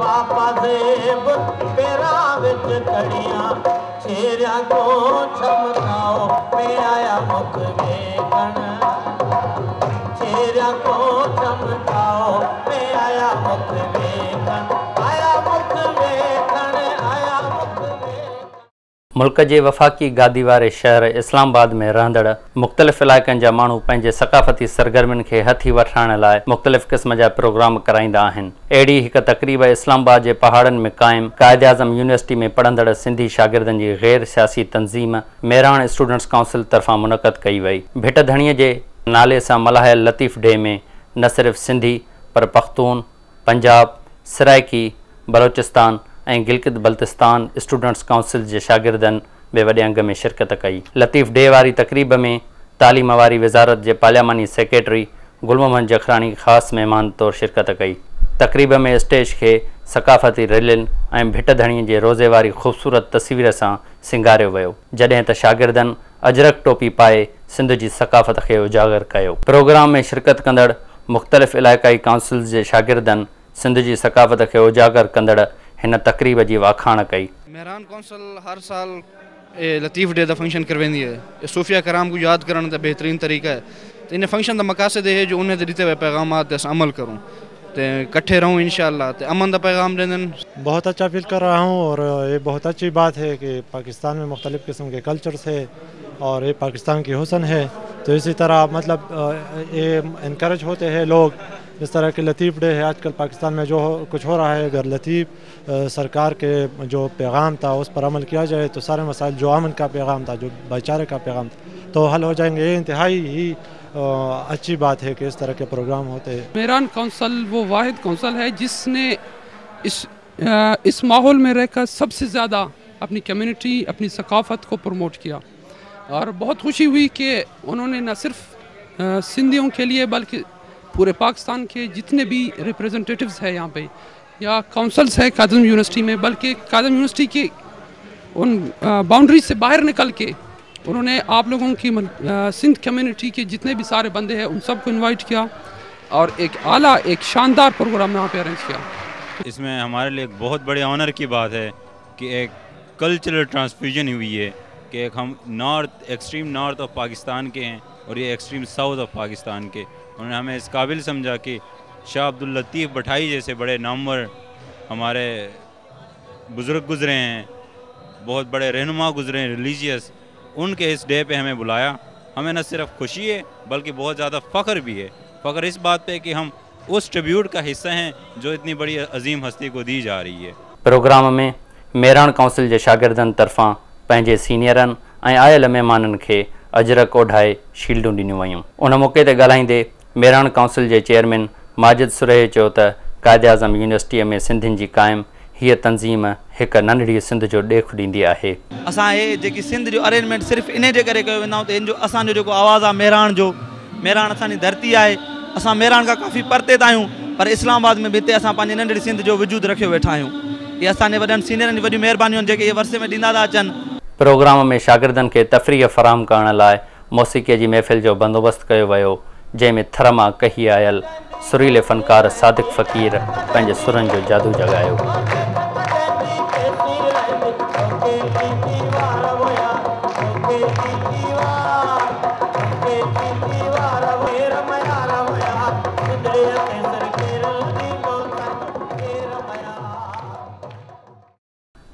ਪਾਪਾ ਦੇਵ ਪੇਰਾ ਵਿੱਚ ਕੜੀਆਂ ਚਿਹਰਿਆਂ ਤੋਂ ਛਮਕਾਓ ਮੈਂ ਆਇਆ ਮੁਖ ਵੇਖਣ ਚਿਹਰਿਆਂ ਤੋਂ ਛਮਕਾਓ ਮੈਂ ਆਇਆ ਮੁਖ ਵੇਖਣ मुल्क जे वफ़ाक़ी गादी वारे शहर इस्लामाबाद में रहंदड़ु मुख़्तलिफ़ इलाइक़नि जा माण्हू पंहिंजे सकाफ़ती सरगर्मियुनि खे हथी वठाइण लाइ मुख़्तलिफ़ क़िस्म जा प्रोग्राम कराईंदा आहिनि अहिड़ी हिक तक़रीब इस्लामाबाद जे पहाड़नि में क़ाइमु आज़म यूनिवर्सिटी में पढ़ंदड़ सिंधी शागिर्दनि जी ग़ैर सियासी तनज़ीम मेराण स्टूडेंट्स काउंसिल तर्फ़ां मुनक़द कई वई भिटधणीअ जे नाले सां मल्हायल लतीफ़ डे में न सिर्फ़ु सिंधी पर पख़्तून पंजाब सराइकी बलोचिस्तान ऐं गिलकित बल्तितान स्टूडेंट्स काउंसिल जे शागिर्दनि में वॾे अंग में शिरकत कई लतीफ़ डे वारी तकरीब में तालीम वारी विज़ारत जे पार्लियामानी सेक्रेटरी गुलमोहन जखरानी ख़ासि महिमान तौरु शिरकत कई तक़रीब में स्टेज खे सकाफ़ती रिलनि ऐं भिटधणीअ जे रोज़े वारी ख़ूबसूरत तस्वीर सां सिंगारियो वियो जॾहिं त शागिर्दनि अजरक टोपी पाए सिंध जी सकाफ़त खे उजागर कयो प्रोग्राम में शिरकत कंदड़ मुख़्तलिफ़ इलाइक़ाई काउंसिल जे शागिर्दनि सिंध जी सकाफ़त खे उजागर कंदड़ इन तकरीब की वाखाण कई मेहरान कौंसल हर साल लतीफ़ डे का फंक्शन करवेंदी है सूफिया कराम को याद कर बेहतरीन तरीका है तो इन फंक्शन का मकासद है जो उन्हें दिते हुए पैगाम अस अमल करूँ तो कट्ठे रहूँ इन तो अमन का पैगाम दें बहुत अच्छा फील कर रहा हूँ और ये बहुत अच्छी बात है कि पाकिस्तान में मुख्तलिफ़ किस्म के कल्चर्स है और ये पाकिस्तान की हुसन है तो इसी तरह मतलब ये इनक्रेज होते हैं लोग इस तरह के लतीफ़ डे है आजकल पाकिस्तान में जो हो, कुछ हो रहा है अगर लतीफ़ सरकार के जो पैगाम था उस पर अमल किया जाए तो सारे मसाइल जो अमन का पैगाम था जो भाईचारे का पैगाम था तो हल हो जाएंगे ये इंतहाई ही अच्छी बात है कि इस तरह के प्रोग्राम होते हैं मेरान कौंसल वो वाद कौंसल है जिसने इस आ, इस माहौल में रहकर सबसे ज़्यादा अपनी कम्यूनिटी अपनी सकाफत को प्रमोट किया और बहुत खुशी हुई कि उन्होंने न सिर्फ सिंधियों के लिए बल्कि पूरे पाकिस्तान के जितने भी रिप्रेजेंटेटिव्स हैं यहाँ पे या काउंसल्स हैं कादम यूनिवर्सिटी में बल्कि कादम यूनिवर्सिटी के उन बाउंड्री से बाहर निकल के उन्होंने आप लोगों की सिंध कम्युनिटी के जितने भी सारे बंदे हैं उन सबको इनवाइट किया और एक आला एक शानदार प्रोग्राम यहाँ पे अरेंज किया इसमें हमारे लिए एक बहुत बड़े ऑनर की बात है कि एक कल्चरल ट्रांसफ्यूजन हुई है कि एक हम north extreme north of Pakistan के हैं और ये एक्सट्रीम साउथ ऑफ पाकिस्तान के उन्होंने हमें इस काबिल समझा कि शाह अब्दुल लतीफ़ बठाई जैसे बड़े नामवर हमारे बुज़ुर्ग गुज़रे हैं बहुत बड़े रहनुमा गुज़रे हैं रिलीजियस उनके इस डे पे हमें बुलाया हमें न सिर्फ खुशी है बल्कि बहुत ज़्यादा फ़ख्र भी है फ़ख्र इस बात पे कि हम उस ट्रिब्यूट का हिस्सा हैं जो इतनी बड़ी अजीम हस्ती को दी जा रही है प्रोग्राम में मेरण काउंसिल के शागिर्दन तरफा पैं सीनियर आयल मेहमान के अजरक ओढाए शील्डू दिन वयूं उन मौक़े ते ॻाल्हाईंदे मेराण काउंसिल जे चेयरमैन माजिद सुरह चयो त क़ाइदे अज़म यूनिवर्सिटीअ में सिंधियुनि जी क़ाइमु हीअ तंज़ीम हिकु नंढड़ी सिंध जो ॾेख ॾींदी आहे असां हे जेकी सिंध जो अरेंजमेंट सिर्फ़ु इन जे करे कयो वेंदा तंहिंजो असांजो जेको आवाज़ु आहे मेराण जो मेराण असांजी धरती आहे असां मेराण खां काफ़ी परते था आहियूं पर इस्लामाबाद में बि हिते असां पंहिंजी नंढड़ी सिंध जो वजूद रखियो वेठा आहियूं प्रोग्राम में शागिर्दनि खे तफ़रीहफ़ फ़राहम करण लाइ मौसिक़ीअ जी महफ़िल जो बंदोबस्तु कयो वियो जंहिंमें थर मां कही आयल सुरीले फ़नकार सादिक फ़क़ीर पंहिंजे सुरनि जो जादू जॻायो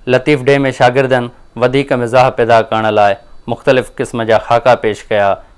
लतीफ़ डे में शागिर्दनि वधीक मिज़ाह पैदा करण लाइ मुख़्तलिफ़ क़िस्म जा ख़ाका पेश कया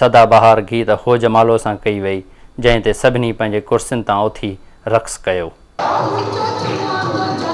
सदा बहार गीत हो जमालो सां कई वई जंहिं ते सभिनी पंहिंजे कुर्सियुनि तां उथी कयो